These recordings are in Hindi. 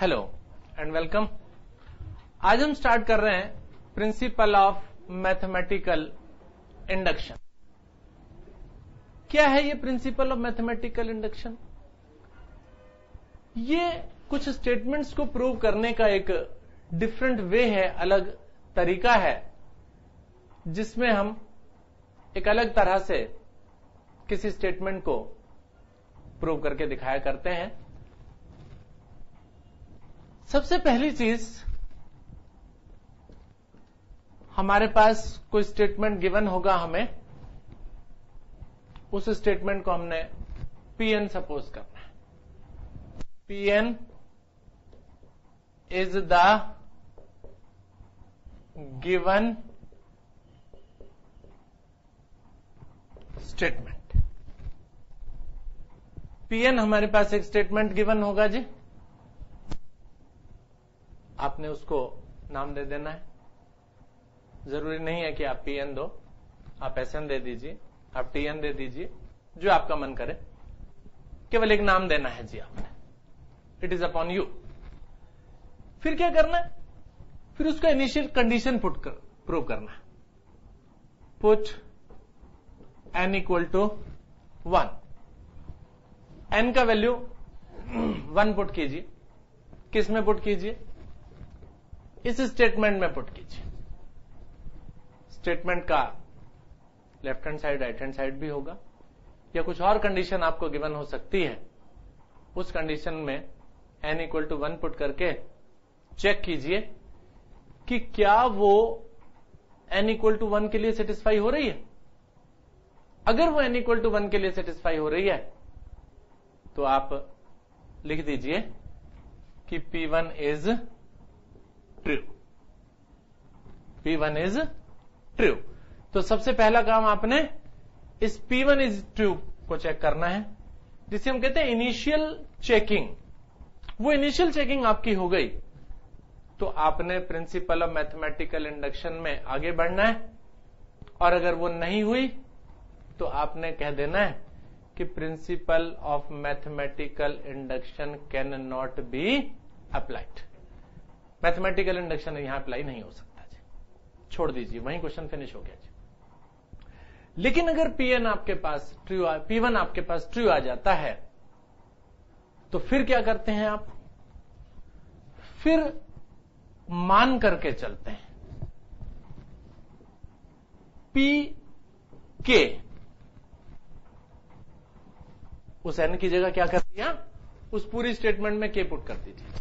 हेलो एंड वेलकम आज हम स्टार्ट कर रहे हैं प्रिंसिपल ऑफ़ मैथमेटिकल इंडक्शन क्या है ये प्रिंसिपल ऑफ़ मैथमेटिकल इंडक्शन ये कुछ स्टेटमेंट्स को प्रूव करने का एक डिफरेंट वे है, अलग तरीका है, जिसमें हम एक अलग तरह से किसी स्टेटमेंट को प्रूव करके दिखाया करते हैं। सबसे पहली चीज़, हमारे पास कोई स्टेटमेंट गिवन होगा हमें, उस स्टेटमेंट को हमने पीएन सपोज़ करना है। PN is the given statement PN हमारे पास एक स्टेटमेंट गिवन होगा जी। आपने उसको नाम दे देना है। ज़रूरी नहीं है कि आप पीएन दो। आप एसएन दे दीजिए। आप टीएन दे दीजिए। जो आपका मन करे। केवल एक नाम देना है जी आपने। इट इज़ अपॉन यू फिर क्या करना है? फिर उसका इनिशियल कंडीशन पुट कर प्रूव करना है। Put N equal to one N का वैल्यू वन पुट कीजिए। किसमें पुट कीजिए? इस स्टेटमेंट में पुट कीजिए। स्टेटमेंट का left hand side, right hand side भी होगा, या कुछ और कंडीशन आपको गिवन हो सकती है, उस कंडीशन में N equal to one put करके चेक कीजिए कि क्या वो एन इक्वल टू वन के लिए सेटिस्फाई हो रही है। अगर वो एन इक्वल टू वन के लिए सेटिस्फाई हो रही है तो आप लिख दीजिए कि P one is true P one is true तो सबसे पहला काम आपने इस पी वन इज़ ट्रू को चेक करना है। जिसे हम कहते हैं इनिशियल चेकिंग वो इनिशियल चेकिंग आपकी हो गई। तो आपने प्रिंसिपल ऑफ़ मैथमेटिकल इंडक्शन में आगे बढ़ना है। और अगर वो नहीं हुई तो आपने कह देना है कि principle of mathematical induction can not be applied mathematical induction यहाँ अप्लाई नहीं हो सकता जी। छोड़ दीजिए, वही क्वेश्चन फिनिश हो गया जी। लेकिन अगर पीएन आपके पास ट्रू पी वन आपके पास ट्रू आ जाता है तो फिर क्या करते हैं आप? फिर मान करके चलते हैं। पी के उस एन की जगह क्या कर दिया? उस पूरी स्टेटमेंट में के पुट कर दीजिए।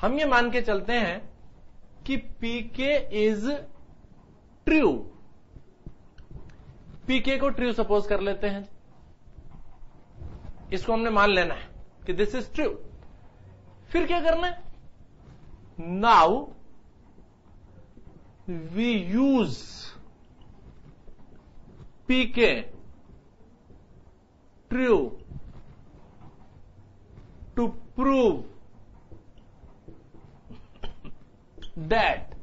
हम ये मान के चलते हैं कि पीके इज़ ट्रू पीके को ट्रू सपोज़ कर लेते हैं। इसको हमने मान लेना है कि दिस इज़ ट्रू फिर क्या करना है? Now we use PK true to prove that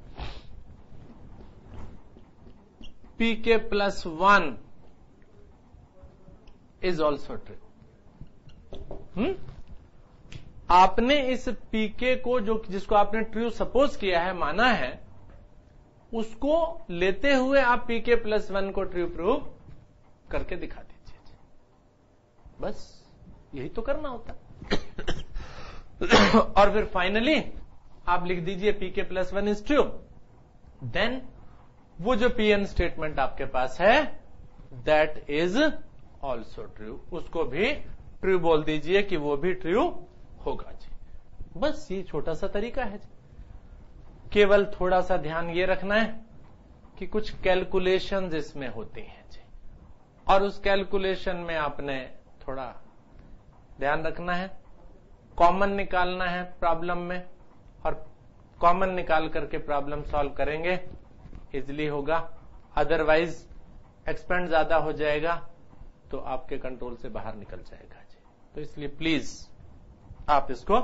pk plus 1 is also true. Hmm आपने इस pk को जो जिसको आपने ट्रू सपोज़ किया है, माना है, उसको लेते हुए आप pk प्लस वन को ट्रू प्रूव करके दिखा दीजिए। बस, यही तो करना होता। और फिर फाइनली आप लिख दीजिए pk plus one is true then वो जो पीएन स्टेटमेंट आपके पास है दैट इज़ ऑल्सो ट्रू उसको भी ट्रू बोल दीजिए कि वो भी ट्रू होगा जी। बस ये छोटा सा तरीका है जी। केवल थोड़ा सा ध्यान ये रखना है कि कुछ कैलकुलेशन इसमें होती हैं जी। और उस कैलकुलेशन में आपने थोड़ा ध्यान रखना है कॉमन निकालना है प्रॉब्लम में। और कॉमन निकाल करके प्रॉब्लम सॉल्व करेंगे। इजिली होगा। अदरवाइज़ एक्सपेंड ज़्यादा हो जाएगा तो आपके कंट्रोल से बाहर निकल जाएगा जी। तो इसलिए प्लीज़ आप इसको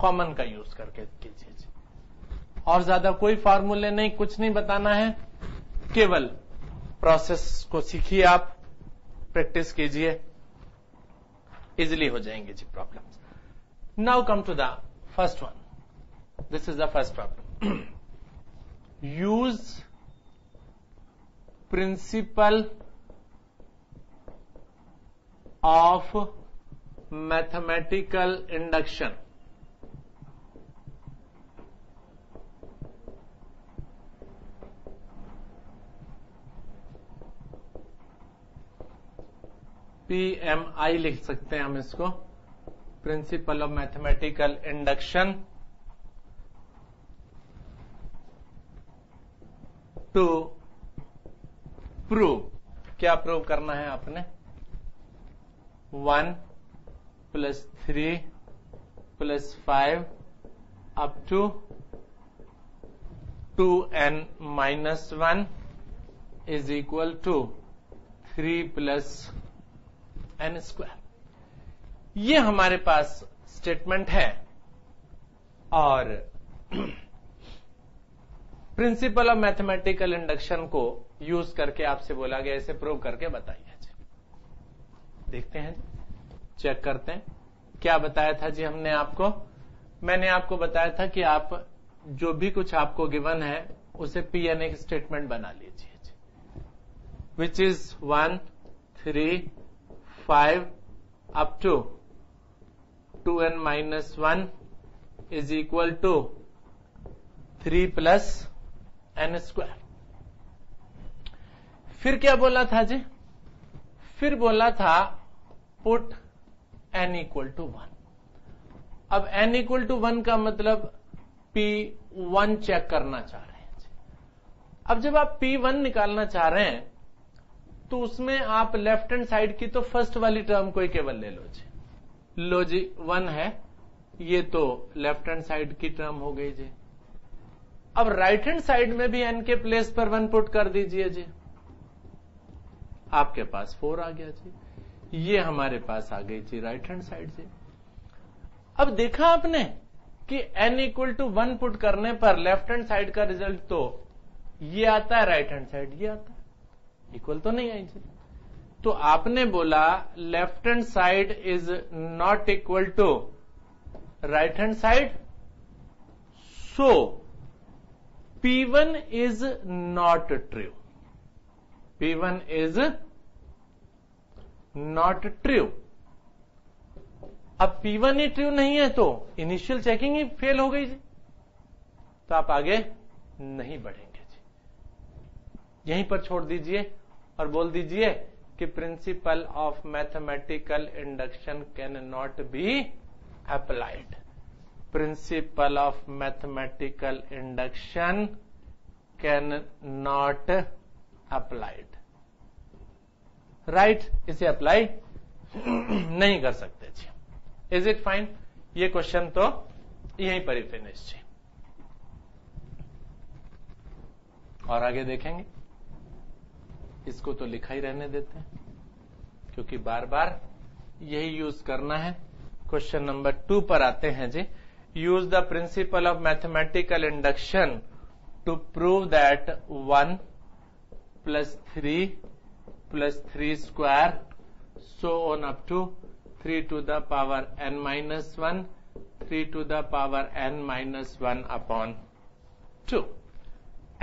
कॉमन का यूज़ करके कीजिए जी। और ज़्यादा कोई फार्मूले नहीं, कुछ नहीं बताना है। केवल प्रोसेस को सीखिए आप प्रैक्टिस कीजिए। इजिली हो जाएँगे जी problem now come to the first one. This is the first problem. Use principle of mathematical induction. आई लिख सकते हैं हम इसको principle of mathematical induction to prove. क्या प्रूव करना है आपने? One plus three plus five up to two N minus one is equal to three plus N square. ये हमारे पास स्टेटमेंट है और प्रिंसिपल ऑफ़ मैथमेटिकल इंडक्शन को यूज़ करके आपसे बोला गया, इसे प्रूव करके बताइए। देखते हैं, चेक करते हैं। क्या बताया था जी हमने आपको? मैंने आपको बताया था कि आप जो भी कुछ आपको गिवन है, उसे पी एन ए स्टेटमेंट बना लीजिए जी। Which is one three 5 up to 2n minus 1 is equal to 3 plus n square. फिर क्या बोला था जी? फिर बोला था, put n equal to one. अब एन इक्वल टू वन का मतलब पी वन चेक करना चाह रहे हैं अब जब आप पी वन निकालना चाह रहे हैं तो उसमें आप लेफ़्ट हैंड साइड की तो फ़र्स्ट वाली टर्म को ही केवल ले लो जी। लो जी, वन है, ये तो लेफ़्ट हैंड साइड की टर्म हो गई जी। अब राइट हैंड साइड में भी एन के प्लेस पर वन पुट कर दीजिए जी। आपके पास फोर आ गया जी। ये हमारे पास आ गई जी राइट हैंड साइड से अब देखा आपने कि n equal to one put करने पर लेफ़्ट हैंड साइड का रिज़ल्ट तो ये आता है राइट हैंड साइड ये आता है। इक्वल तो नहीं आई जी। तो आपने बोला left hand side is not equal to right hand side so P1 is not true P1 is not true अब P1 ही ट्रू नहीं है तो इनिशियल चेकिंग ही फेल हो गई जी। तो आप आगे नहीं बढ़ेंगे जी। यहीं पर छोड़ दीजिए और बोल दीजिए कि principle of mathematical induction can not be applied principle of mathematical induction can not applied right इसे अप्लाई नहीं कर सकते जी। इज़ इट फाइन ये क्वेश्चन तो यहीं पर ही फिनिश जी। और आगे देखेंगे। इसको तो लिखा ही रहने देते हैं। क्योंकि बार बार यही यूज़ करना है। क्वेश्चन नंबर टू पर आते हैं जी। Use the principle of mathematical induction to prove that one plus three plus three square so on up to three to the power n minus one three to the power n minus one upon two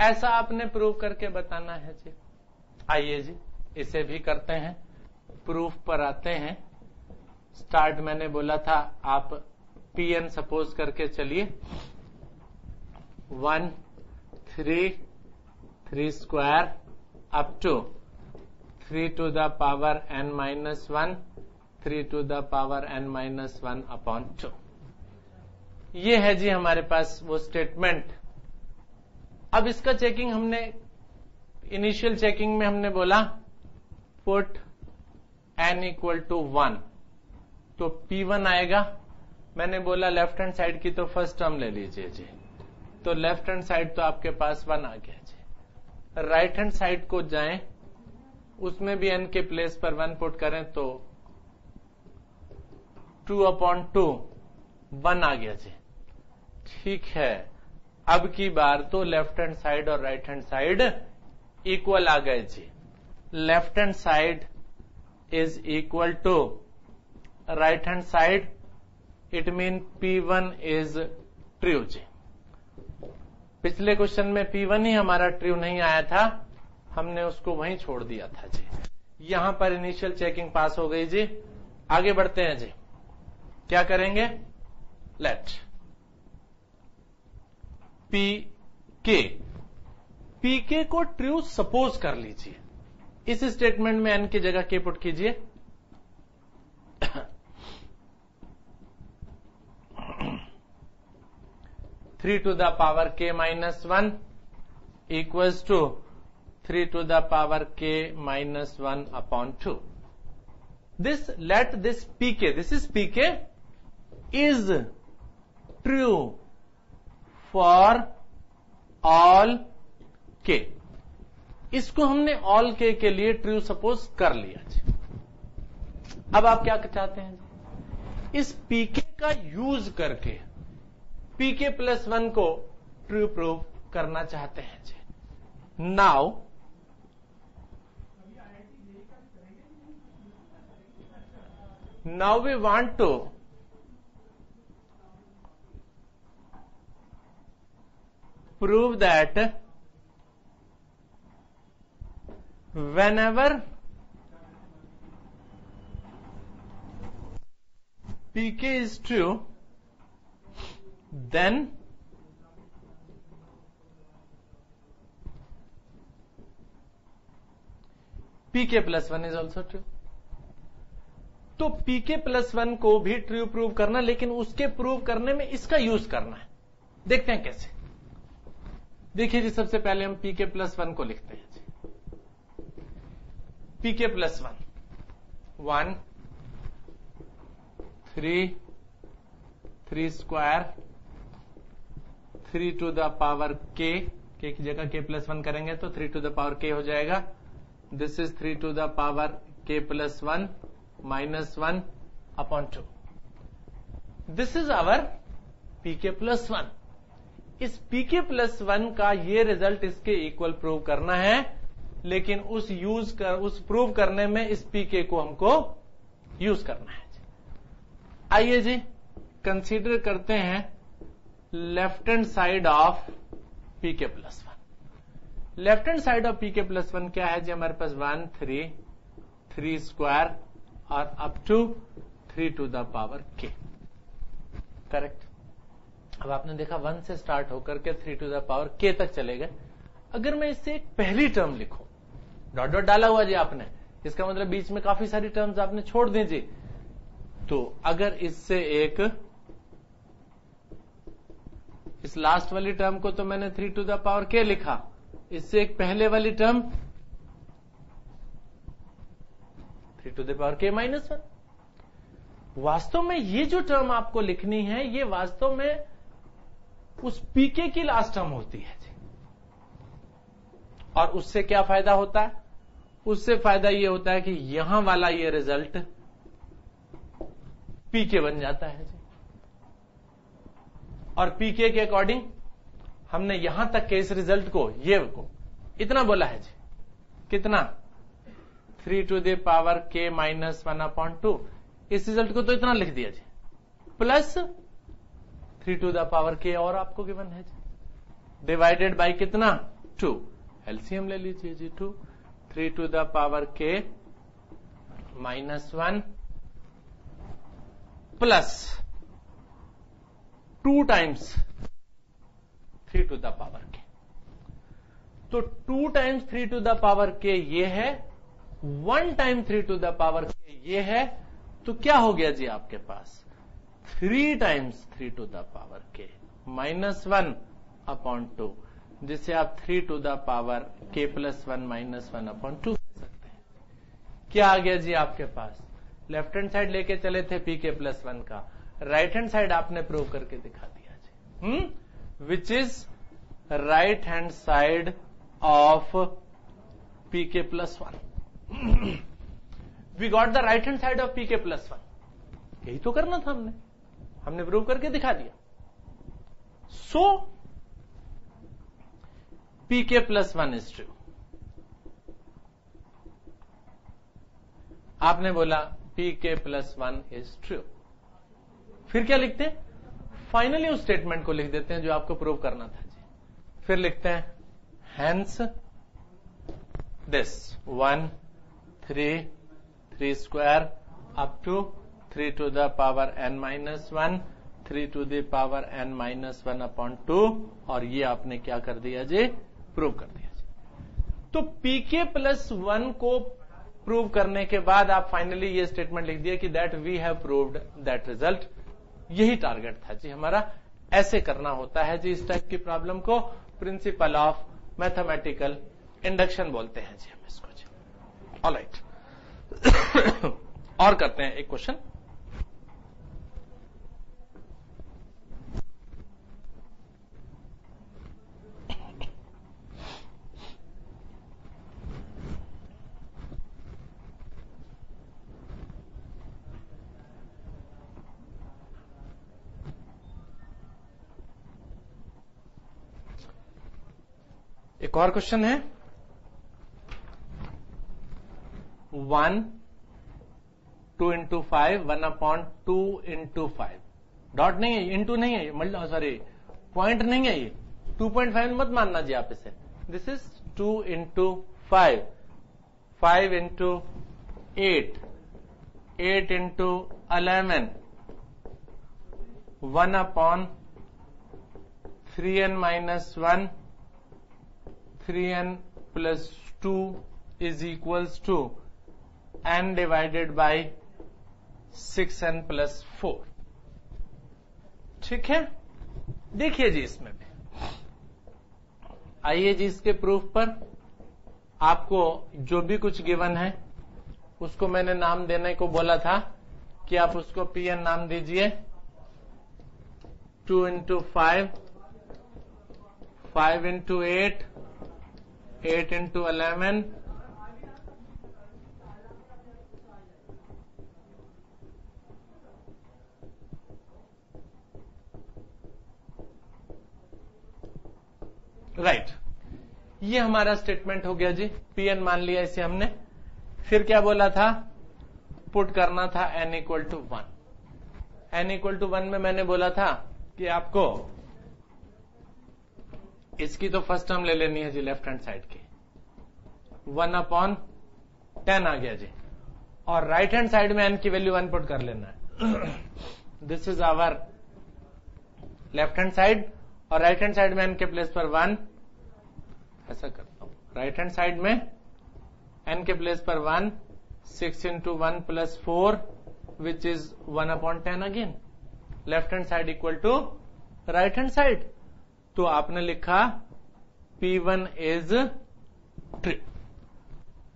ऐसा आपने प्रूव करके बताना है जी। आइए जी, इसे भी करते हैं। प्रूफ पर आते हैं। स्टार्ट मैंने बोला था, आप पीएन सपोज़ करके चलिए। One three three square up to three to the power n minus one three to the power n minus one upon two ये है जी हमारे पास वो स्टेटमेंट अब इसका चेकिंग हमने इनिशियल चेकिंग में हमने बोला put n equal to one तो पी वन आएगा। मैंने बोला लेफ़्ट हैंड साइड की तो फ़र्स्ट टर्म ले लीजिए जी। तो लेफ़्ट हैंड साइड तो आपके पास वन आ गया जी। राइट हैंड साइड को जाएँ, उसमें भी एन के प्लेस पर वन पुट करें तो टू अपॉन टू वन आ गया जी। ठीक है। अब की बार तो लेफ़्ट हैंड साइड और राइट हैंड साइड इक्वल आ गए जी। Left hand side is equal to right hand side it mean P one is true जी। पिछले क्वेश्चन में पी वन ही हमारा ट्रू नहीं आया था। हमने उसको वहीं छोड़ दिया था, जी। यहाँ पर इनिशियल चेकिंग पास हो गई, जी। आगे बढ़ते हैं, जी। क्या करेंगे? लेट पी के पी के को ट्रू सपोज़ कर लीजिए। इस स्टेटमेंट में एन की जगह के पुट कीजिए। Three to the power k minus one equals to three to the power k minus one upon two this, let this pk this is pk is true for all k. इसको हमने ऑल के के लिए ट्रू सपोज़ कर लिया अब आप क्या चाहते हैं? इस पीके का यूज़ करके पी के प्लस वन को ट्रू प्रूव करना चाहते हैं जी। Now now we want to prove that whenever PK is true then pk plus 1 is also true. तो पीके प्लस वन को भी ट्रू प्रूव करना, लेकिन उसके प्रूव करने में इसका यूज़ करना है। देखते हैं कैसे। देखिए जी, सबसे पहले हम पीके प्लस वन को लिखते हैं जी। PK plus one one three three square three to the power k के की जगह के प्लस वन करेंगे तो थ्री टू द पावर के हो जाएगा this is three to the power k plus one minus 1 upon 2. This is our pk plus 1. इस pk प्लस वन का ये रिज़ल्ट इसके इक्वल प्रूव करना है, लेकिन उस यूज़ कर, उस प्रूव करने में इस pk को हमको यूज़ करना है आइए जी कंसीडर करते हैं left hand side of pk plus one left hand side of pk plus one क्या है जी? हमारे पास वन थ्री थ्री स्क्वायर और up to three to the power k correct अब आपने देखा वन से स्टार्ट होकर के थ्री टू द पावर के तक चले गए। अगर मैं इससे एक पहली टर्म लिखूं डॉट डॉट डाला हुआ जी आपने, इसका मतलब बीच में काफ़ी सारी टर्म्स आपने छोड़ दी जी। तो अगर इससे एक इस लास्ट वाली टर्म को तो मैंने थ्री टू द पावर के लिखा। इससे एक पहले वाली term three to the power k minus one वास्तव में ये जो टर्म आपको लिखनी है, ये वास्तव में उस पीके की लास्ट टर्म होती है और उससे क्या फ़ायदा होता है? उससे फ़ायदा ये होता है कि यहाँ वाला ये रिज़ल्ट पीके बन जाता है और पीके के अकॉर्डिंग हमने यहाँ तक के इस रिज़ल्ट को, ये को, इतना बोला है जी। कितना? Three to the power k minus one upon two इस रिज़ल्ट को तो इतना लिख दिया जी। Plus three to the power k और आपको गिवन है जी। डिवाइडेड बाय कितना? टू एलसीएम ले लीजिए जी two three to the power k minus one plus two times three to the power k. तो two times three to the power k ये है, one time three to the power k ये है तो क्या हो गया जी आपके पास? Three times three to the power k, minus one upon two, जिसे आप three to the power k plus one minus one upon two कह सकते हैं। क्या आ गया जी आपके पास? लेफ़्ट हैंड साइड लेके चले थे पी के प्लस वन का। राइट हैंड साइड आपने प्रूव करके दिखा दिया जी। Which is right hand side of P k plus one we got the right hand side of P k plus one यही तो करना था हमने। हमने प्रूव करके दिखा दिया। So P k plus one is true आपने बोला पी के प्लस वन इज़ ट्रू फिर क्या लिखते हैं? फाइनली उस स्टेटमेंट को लिख देते हैं जो आपको प्रूव करना था। जी फिर लिखते हैं hence this one three three square up to three to the power n minus one three to the power n minus one upon two और ये आपने क्या कर दिया जी? प्रूव कर दिया जी। तो पीके प्लस वन को प्रूव करने के बाद आप फाइनली ये स्टेटमेंट लिख दिया कि that we have proved that result यही टारगेट था। जी, हमारा ऐसे करना होता है जी, इस टाइप की प्रॉब्लम को प्रिंसिपल ऑफ़ मैथमेटिकल इंडक्शन बोलते हैं जी हम इसको जी। ऑल राइट और करते हैं एक क्वेश्चन एक और क्वेश्चन है। One two into five one upon two into five dot नहीं है इंटू नहीं है मतलब सॉरी पॉइंट नहीं है ये। टू पॉइंट फाइव मत मानना जी आप इसे। This is two into five five into eight eight into eleven one upon three n minus one 3n plus 2 is equals to n divided by 6n plus 4 ठीक है? देखिए जी इसमें भी। आइए जी इसके प्रूफ पर। आपको जो भी कुछ गिवन है, उसको मैंने नाम देने को बोला था कि आप उसको पी एन नाम दीजिए। Two into five five into eight 8 into 11 right right. ये हमारा स्टेटमेंट हो गया जी। पीएन मान लिया इसे हमने। फिर क्या बोला था? पुट करना था n equal to one n equal to one में मैंने बोला था कि आपको इसकी तो फ़र्स्ट टर्म ले लेनी है जी लेफ़्ट हैंड साइड की। वन अपॉन टेन आ गया जी। और राइट हैंड साइड में एन की वैल्यू वन पुट कर लेना है। This is our left hand side और राइट हैंड साइड में एन के प्लेस पर वन ऐसा करता हूँ। राइट हैंड साइड में एन के प्लेस पर one six into one plus four which is one upon ten again left hand side equal to right hand side तो आपने लिखा P1 इज़ ट्रू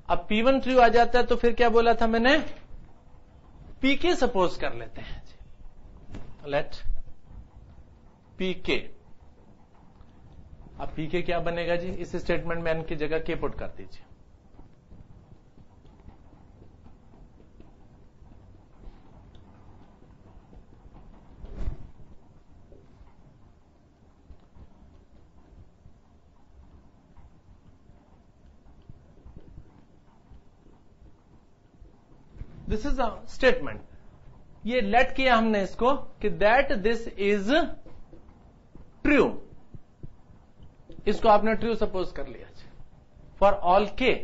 अब P1 ट्रू आ जाता है तो फिर क्या बोला था मैंने? PK सपोज़ कर लेते हैं लेट PK अब PK क्या बनेगा जी? इस स्टेटमेंट में एन की जगह के पुट कर दीजिए। दिस इज़ अ स्टेटमेंट ये लेट किया हमने इसको कि दैट दिस इज़ ट्रू इसको आपने ट्रू सपोज़ कर लिया जी। फॉर ऑल के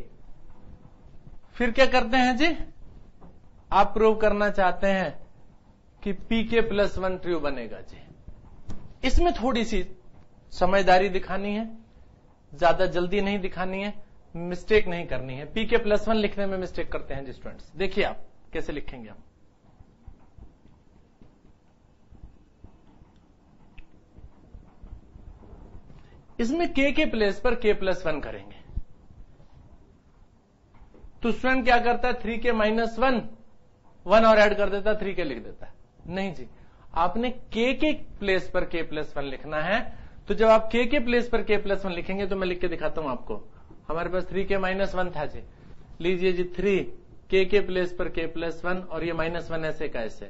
फिर क्या करते हैं जी? आप प्रूव करना चाहते हैं कि पी के प्लस वन ट्रू बनेगा जी। इसमें थोड़ी सी समझदारी दिखानी है। ज़्यादा जल्दी नहीं दिखानी है। मिस्टेक नहीं करनी है। पी के प्लस वन लिखने में मिस्टेक करते हैं जी स्टूडेंट्स देखिए आप। कैसे लिखेंगे हम? इसमें के के प्लेस पर के प्लस वन करेंगे। तो स्वयं क्या करता है? Three k minus one one और ऐड कर देता है थ्री के लिख देता है। नहीं जी, आपने के के प्लेस पर के प्लस वन लिखना है। तो जब आप के के प्लेस पर के प्लस वन लिखेंगे तो मैं लिख के दिखाता हूँ आपको। हमारे पास थ्री के माइनस वन था जी। लीजिए जी थ्री के के प्लेस पर के प्लस वन और ये माइनस वन ऐसे का ऐसे।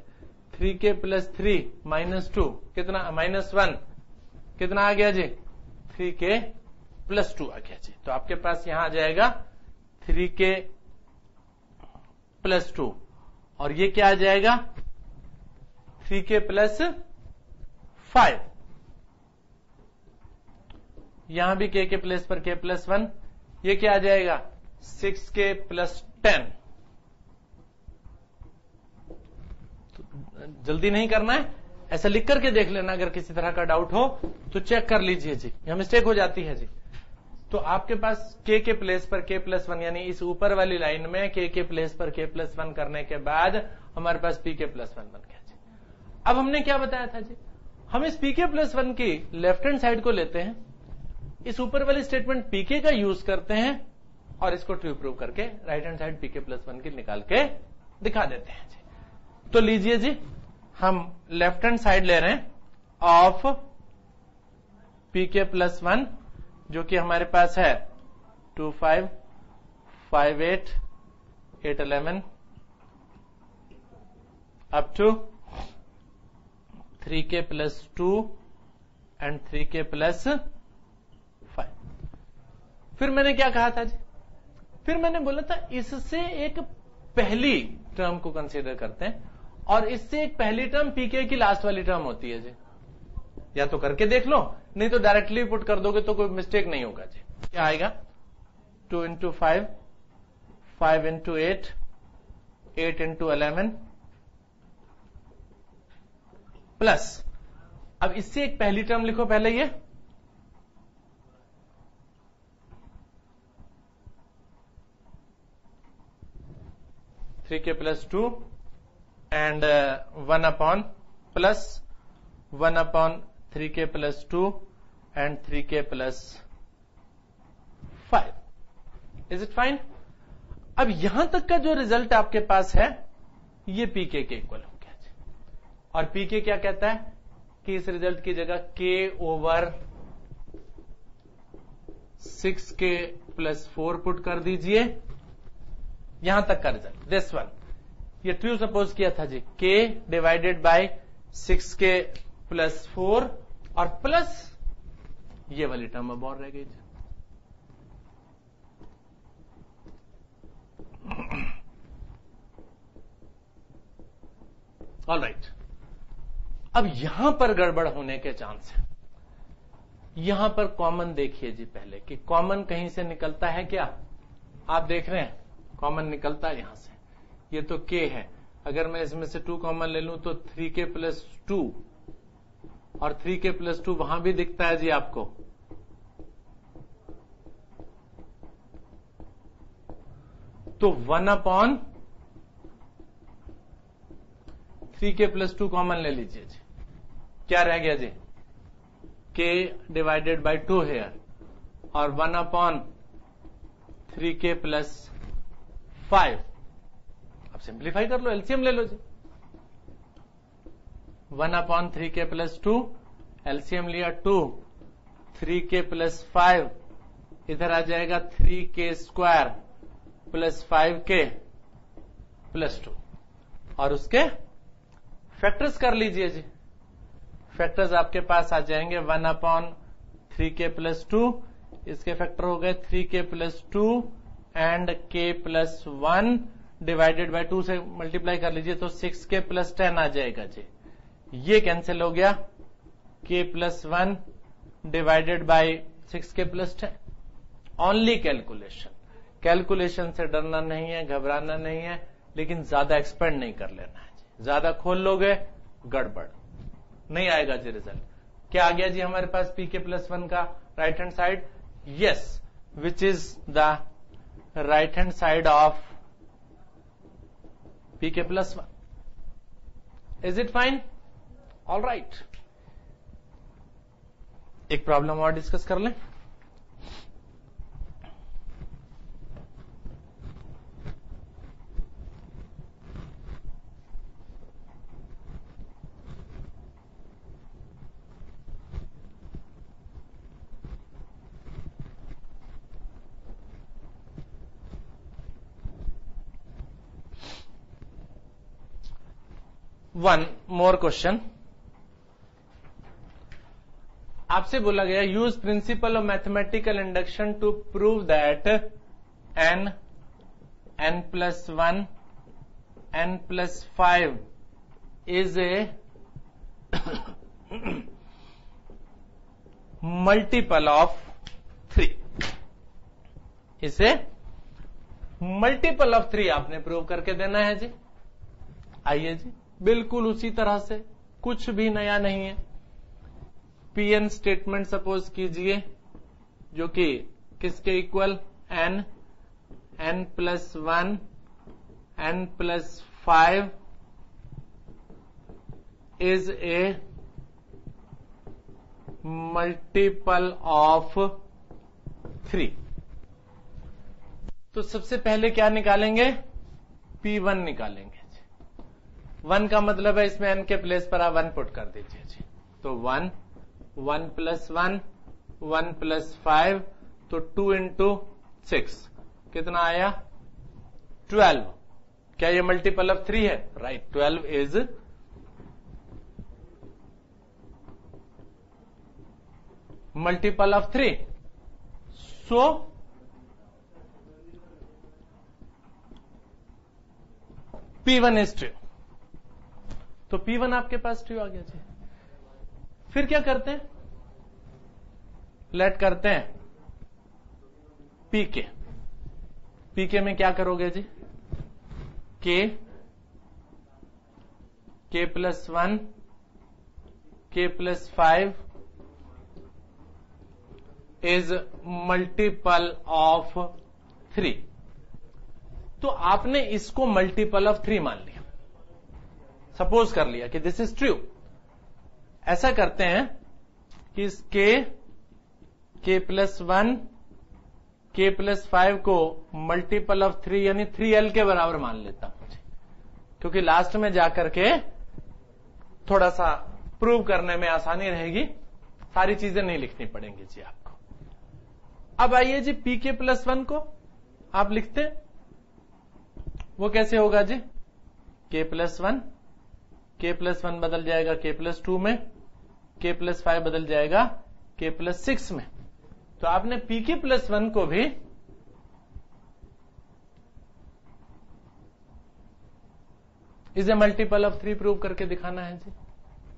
Three k plus three minus two कितना? माइनस वन कितना आ गया जी? थ्री के प्लस टू आ गया जी। तो आपके पास यहाँ आ जाएगा थ्री के प्लस टू और ये क्या आ जाएगा? थ्री के प्लस फाइव यहाँ भी के के प्लेस पर के प्लस वन ये क्या आ जाएगा? सिक्स के प्लस टेन जल्दी नहीं करना है, ऐसा लिख करके देख लेना अगर किसी तरह का डाउट हो तो चेक कर लीजिए जी। यह मिस्टेक हो जाती है जी। तो आपके पास के के प्लेस पर के प्लस वन यानी इस ऊपर वाली लाइन में के के प्लेस पर के प्लस वन करने के बाद हमारे पास पी के प्लस वन बन गया जी। अब हमने क्या बताया था जी? हम इस पी के प्लस वन की लेफ़्ट हैंड साइड को लेते हैं, इस ऊपर वाली स्टेटमेंट पीके का यूज़ करते हैं, और इसको ट्रू प्रूव करके right hand side PK plus one की निकाल के दिखा देते हैं जी। तो लीजिए जी, हम लेफ़्ट हैंड साइड ले रहे हैं ऑफ़ पीके प्लस वन जो कि हमारे पास है। Two five five eight eight eleven up to three k plus two and three k plus five फिर मैंने क्या कहा था जी? फिर मैंने बोला था इससे एक पहली टर्म को कंसीडर करते हैं। और इससे एक पहली टर्म पीके की लास्ट वाली टर्म होती है जी। या तो करके देख लो, नहीं तो डायरेक्टली पुट कर दोगे तो कोई मिस्टेक नहीं होगा जी। क्या आएगा? Two into five five into eight eight into eleven plus अब इससे एक पहली टर्म लिखो पहले ये। Three k plus two and one upon plus one upon three k plus two and three k plus five is it fine अब यहाँ तक का जो रिज़ल्ट आपके पास है, ये पीके के इक्वल हो गया और पीके क्या कहता है? कि इस रिज़ल्ट की जगह k over six k plus four put कर दीजिए। यहाँ तक का रिज़ल्ट दिस वन ये ट्रू सपोज़ किया था जी। K divided by six k plus four और प्लस ये वाली टर्म अब और रह गई ऑल राइट अब यहाँ पर गड़बड़ होने के चांस है। यहाँ पर कॉमन देखिए जी पहले कि कॉमन कहीं से निकलता है क्या? आप देख रहे हैं। कॉमन निकलता है यहाँ से। ये तो के है। अगर मैं इसमें से टू कॉमन ले लू तो थ्री के प्लस टू और थ्री के प्लस टू वहाँ भी दिखता है जी आपको। तो one upon three k plus two common ले लीजिए जी। क्या रह गया जी? K divided by two here और one upon three k plus five simplify कर लो, एलसीएम ले लो जी। One upon three k plus two, LCM लिया two, three k plus five, इधर आ जाएगा three k square, plus five k plus two. और उसके फैक्टर्स कर लीजिए जी। फैक्टर्स आपके पास आ जाएँगे, one upon three k plus two, इसके फैक्टर हो गए three k plus two, and k plus one divided by two से मल्टीप्लाई कर लीजिए तो सिक्स के प्लस टेन आ जाएगा जी। ये कैंसिल हो गया। K plus one divided by six k plus ten only calculation calculation से डरना नहीं है, घबराना नहीं है, लेकिन ज़्यादा एक्सपेंड नहीं कर लेना है ज़्यादा खोल लोगे, गड़बड़। नहीं आएगा जी रिज़ल्ट क्या आ गया जी हमारे पास पी के प्लस वन का right hand side yes which is the right hand side of k plus one is it fine all right एक प्रॉब्लम और डिस्कस कर लें। वन मोर क्वेश्चन आपसे बोला गया use principle of mathematical induction to prove that n n plus one n plus five is a multiple of three इसे मल्टीपल ऑफ़ थ्री आपने प्रूव करके देना है जी। आइए जी। बिल्कुल उसी तरह से, कुछ भी नया नहीं है। पीएन स्टेटमेंट सपोज़ कीजिए, जो कि किसके equal n n plus one n plus five is a multiple of three तो सबसे पहले क्या निकालेंगे? P1 निकालेंगे। जी वन का मतलब है इसमें एन के प्लेस पर आप वन पुट कर दीजिए, जी। तो one one plus one one plus five तो टू इंटू सिक्स कितना आया? ट्वेल्व क्या ये मल्टीपल ऑफ़ थ्री है? Right twelve is multiple of 3 so P1 is true तो P1 आपके पास ट्रू आ गया जी। फिर क्या करते हैं? लेट करते हैं। पीके पीके में क्या करोगे जी? K K plus one K plus five is multiple of three तो आपने इसको मल्टीपल ऑफ़ थ्री मान लिया। सपोज़ कर लिया कि दिस इज़ ट्रू ऐसा करते हैं कि इस K K plus one K plus five को मल्टीपल ऑफ़ थ्री यानी थ्री एल के बराबर मान लेता हूँ। क्योंकि लास्ट में जाकर के थोड़ा सा प्रूव करने में आसानी रहेगी। सारी चीज़ें नहीं लिखनी पड़ेंगी जी आपको। अब आइए जी पी के प्लस वन को। आप लिखते हैं। वो कैसे होगा जी? K plus one K plus one बदल जाएगा के प्लस टू में के प्लस फाइव बदल जाएगा के प्लस सिक्स में। तो आपने पी के प्लस वन को भी इसे मल्टीपल ऑफ़ थ्री प्रूव करके दिखाना है जी।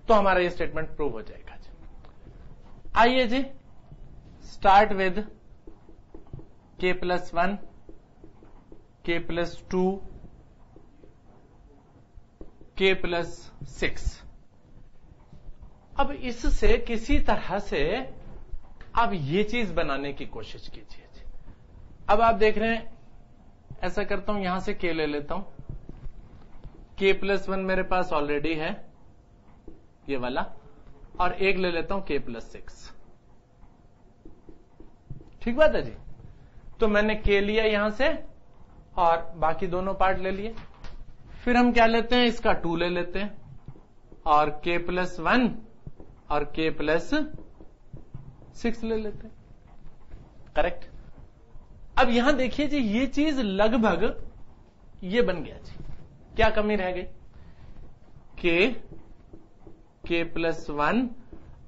तो हमारा ये स्टेटमेंट प्रूव हो जाएगा जी। आइए जी start with K plus one K plus two K plus six अब इससे किसी तरह से आप ये चीज़ बनाने की कोशिश कीजिए अब आप देख रहे हैं, ऐसा करता हूँ, यहाँ से के ले लेता हूँ। के प्लस वन मेरे पास ऑलरेडी है, ये वाला, और एक ले लेता हूँ के प्लस सिक्स ठीक बात है जी? तो मैंने के लिया यहाँ से, और बाकी दोनों पार्ट ले लिए। फिर हम क्या लेते हैं? इसका टू ले लेते हैं। और के प्लस वन और के प्लस सिक्स ले लेते हैं। करेक्ट? अब यहाँ देखिए जी, ये चीज़ लगभग ये बन गया जी। क्या कमी रह गई? के के प्लस वन,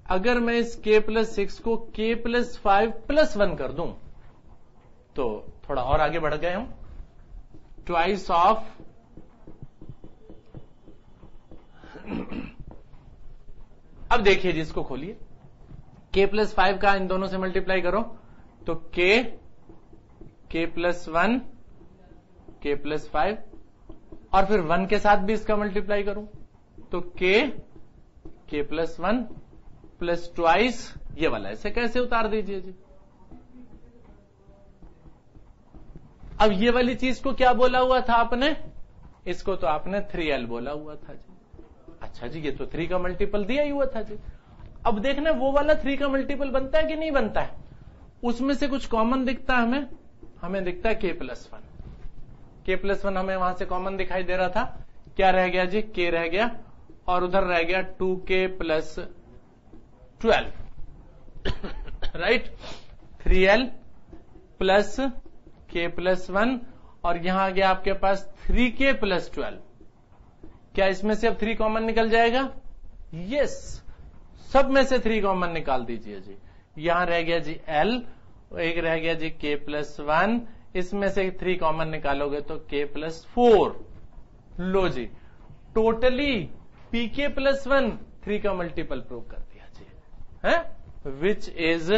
अगर मैं इस के प्लस सिक्स को के प्लस फाइव प्लस वन कर दूँ तो थोड़ा और आगे बढ़ गए हम। ट्वाइस ऑफ़ अब देखिए जी, इसको खोलिए। के प्लस फाइव का इन दोनों से मल्टीप्लाई करो। तो K K plus one K plus five और फिर वन के साथ भी इसका मल्टीप्लाई करूँ। तो के के प्लस वन प्लस ट्वाइस ये वाला, इसे कैसे उतार दीजिए जी? अब ये वाली चीज़ को क्या बोला हुआ था आपने? इसको तो आपने थ्री एल बोला हुआ था जी। अच्छा जी, ये तो थ्री का मल्टीपल दिया ही हुआ था जी। अब देखना, वो वाला थ्री का मल्टीपल बनता है कि नहीं बनता है? उसमें से कुछ कॉमन दिखता है हमें? हमें दिखता है K plus one K plus one हमें वहाँ से कॉमन दिखाई दे रहा था। क्या रह गया जी? के रह गया। और उधर रह गया two K plus twelve right three L plus K plus one और यहाँ आ गया आपके पास थ्री के प्लस ट्वेल्व क्या इसमें से अब थ्री कॉमन निकल जाएगा? यस सब में से थ्री कॉमन निकाल दीजिए जी। यहाँ रह गया जी एल एक रह गया जी के प्लस वन इसमें से थ्री कॉमन निकालोगे तो के प्लस फोर लो जी। Totally P K plus one three का मल्टीपल प्रूव कर दिया जी। है? Which is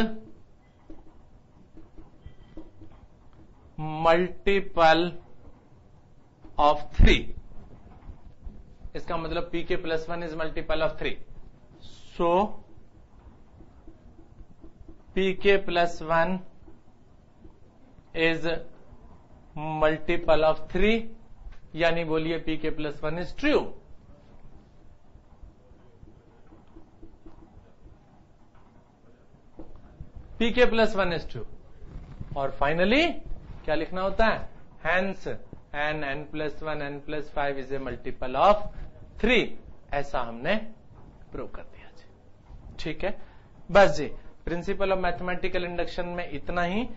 multiple of three इसका मतलब P K plus one is multiple of three so P K plus one is multiple of three यानी बोलिए P K plus one is true P K plus one is true और फाइनली क्या लिखना होता है? Hence N N plus one, N plus five is a multiple of three. ऐसा हमने प्रूव कर दिया जी। ठीक है? बस जी, प्रिंसिपल ऑफ़ मैथमेटिकल इंडक्शन में इतना ही।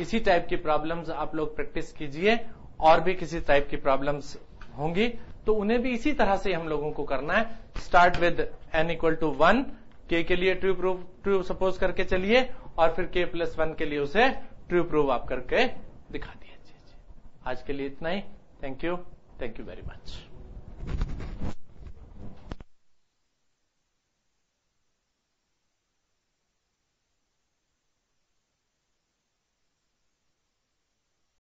इसी टाइप की प्रॉब्लम्स आप लोग प्रैक्टिस कीजिए, और भी किसी टाइप की प्रॉब्लम्स होंगी तो उन्हें भी इसी तरह से हम लोगों को करना है। Start with N equal to one K के लिए ट्रू प्रूव, ट्रू सपोज़ करके चलिए, और फिर के प्लस वन के लिए उसे ट्रू प्रूव आप करके दिखा आज के लिए इतना ही। Thank you thank you very much